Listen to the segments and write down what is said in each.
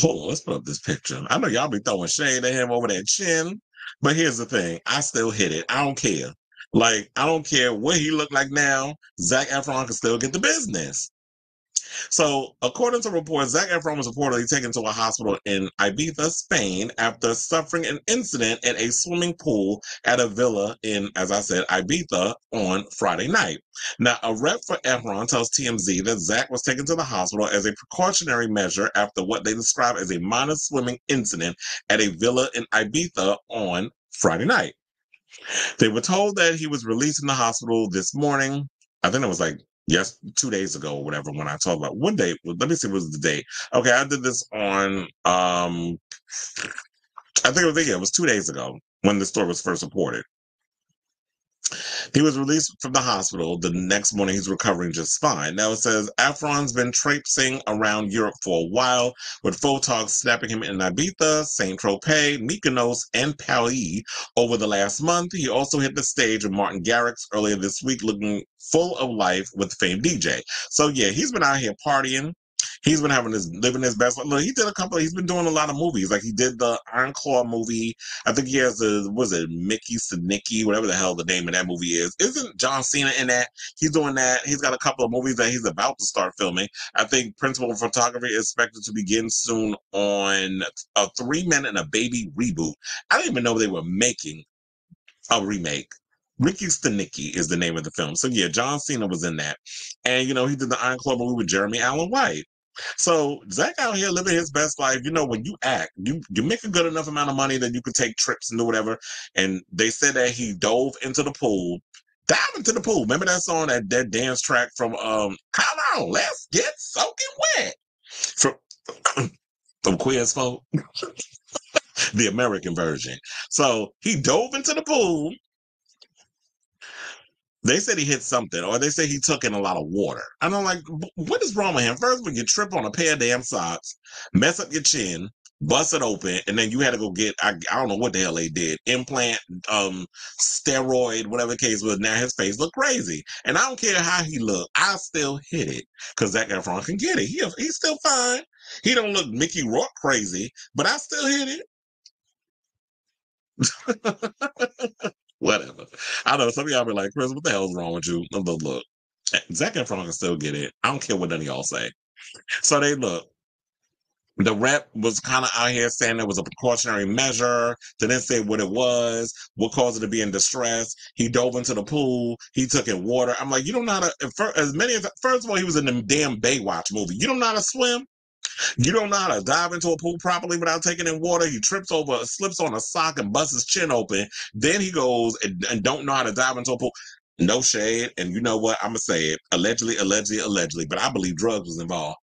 Hold on, let's put up this picture. I know y'all be throwing shade at him over that chin, but here's the thing: I still hit it. I don't care. Like I don't care what he look like now. Zac Efron can still get the business. So, according to reports, Zac Efron was reportedly taken to a hospital in Ibiza, Spain, after suffering an incident at a swimming pool at a villa in, as I said, Ibiza on Friday night. Now, a rep for Efron tells TMZ that Zac was taken to the hospital as a precautionary measure after what they describe as a minor swimming incident at a villa in Ibiza on Friday night. They were told that he was released from the hospital this morning. I think it was like yes, two days ago or whatever, when I talked about one day, let me see what was the day. Okay, I did this on um I think it was yeah, it was two days ago when the story was first reported. He was released from the hospital. The next morning, he's recovering just fine. Now it says Efron's been traipsing around Europe for a while, with photogs snapping him in Ibiza, Saint Tropez, Mykonos, and Paris over the last month. He also hit the stage with Martin Garrix earlier this week, looking full of life with the famed DJ. So yeah, he's been out here partying he's been having his living his best. Look, he did a couple. He's been doing a lot of movies. Like he did the Iron Claw movie. I think he has the was it Mickey Sinicky, whatever the hell the name of that movie is. Isn't John Cena in that? He's doing that. He's got a couple of movies that he's about to start filming. I think Principal Photography is expected to begin soon on a Three Men and a Baby reboot. I didn't even know they were making a remake. Ricky Stanicky is the name of the film. So yeah, John Cena was in that. And you know, he did the Iron Claw movie with Jeremy Allen White. So Zac out here living his best life. You know, when you act, you you make a good enough amount of money that you can take trips and do whatever. And they said that he dove into the pool, dive into the pool. Remember that song, that that dance track from um Come on, let's get soaking wet. From from Queers Folk. the American version. So he dove into the pool they said he hit something, or they say he took in a lot of water. And I don't like, what is wrong with him? First, when you trip on a pair of damn socks, mess up your chin, bust it open, and then you had to go get, I, I don't know what the hell they did, implant, um, steroid, whatever the case was. Now his face looked crazy. And I don't care how he looked, I still hit it, because that guy Efron can get it. He, he's still fine. He don't look Mickey Rourke crazy, but I still hit it. I know some of y'all be like, Kris, what the hell's wrong with you? Look, look. Zac Efron can still get it. I don't care what none of y'all say. So they look. The rep was kind of out here saying it was a precautionary measure. They didn't say what it was, what caused it to be in distress. He dove into the pool. He took in water. I'm like, you don't know how to. As many as first of all, he was in the damn Baywatch movie. You don't know how to swim. You don't know how to dive into a pool properly without taking in water. He trips over, slips on a sock, and busts his chin open. Then he goes and, and don't know how to dive into a pool. No shade. And you know what? I'm gonna say it. Allegedly, allegedly, allegedly. But I believe drugs was involved.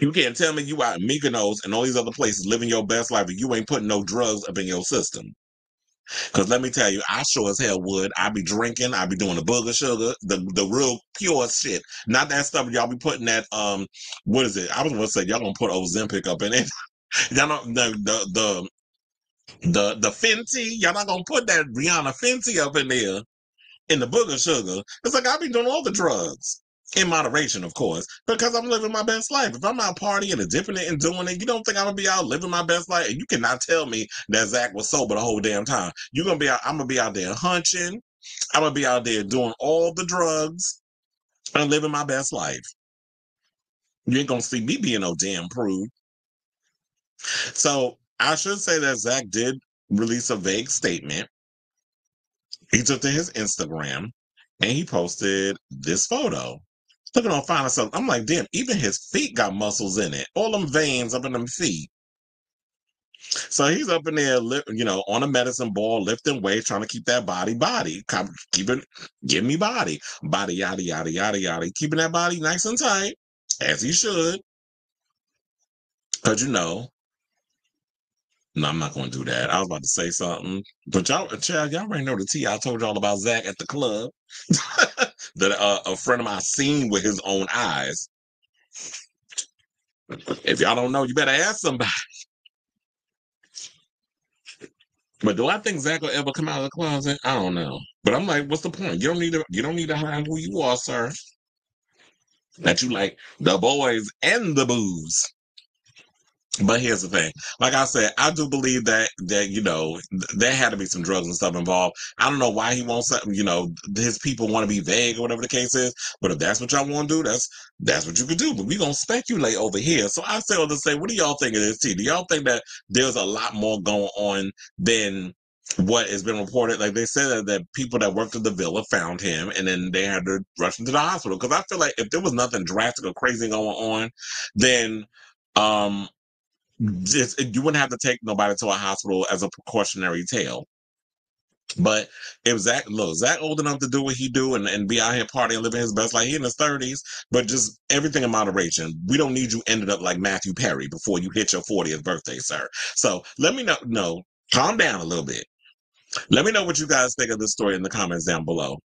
You can't tell me you out in Mykonos and all these other places living your best life and you ain't putting no drugs up in your system. Cause let me tell you, I sure as hell would. I be drinking, I be doing the booger sugar, the the real pure shit. Not that stuff y'all be putting that um what is it? I was gonna say y'all gonna put Ozempic up in it. y'all know the the the the the Fenty, y'all not gonna put that Rihanna Fenty up in there in the booger sugar. It's like I be doing all the drugs in moderation, of course, because I'm living my best life. If I'm out partying and dipping it and doing it, you don't think I'm gonna be out living my best life? And you cannot tell me that Zac was sober the whole damn time. You're gonna be out, I'm gonna be out there hunching. I'm gonna be out there doing all the drugs and living my best life. You ain't gonna see me being no damn prude. So I should say that Zac did release a vague statement. He took to his Instagram and he posted this photo looking on finding something. I'm like, damn, even his feet got muscles in it. All them veins up in them feet. So he's up in there, you know, on a medicine ball, lifting weights, trying to keep that body, body, keeping, give me body, body, yada, yada, yada, yada, keeping that body nice and tight, as he should. Because, you know, no, I'm not going to do that. I was about to say something, but y'all, child, y'all already know the tea. I told y'all about Zac at the club that uh, a friend of mine seen with his own eyes. If y'all don't know, you better ask somebody. But do I think Zac will ever come out of the closet? I don't know. But I'm like, what's the point? You don't need to. You don't need to hide who you are, sir. that you like the boys and the booze. But here's the thing. Like I said, I do believe that that you know there had to be some drugs and stuff involved. I don't know why he wants something. You know, his people want to be vague or whatever the case is. But if that's what y'all want to do, that's that's what you could do. But we gonna speculate over here. So I say to say, what do y'all think of this? Do y'all think that there's a lot more going on than what has been reported? Like they said that, that people that worked at the villa found him, and then they had to rush him to the hospital. Because I feel like if there was nothing drastic or crazy going on, then um Mm-hmm. just, you wouldn't have to take nobody to a hospital as a precautionary tale. But if Zac, look, Zac old enough to do what he do and, and be out here partying, living his best life. He in his thirties, but just everything in moderation. We don't need you ended up like Matthew Perry before you hit your 40th birthday, sir. So let me know. No, calm down a little bit. Let me know what you guys think of this story in the comments down below.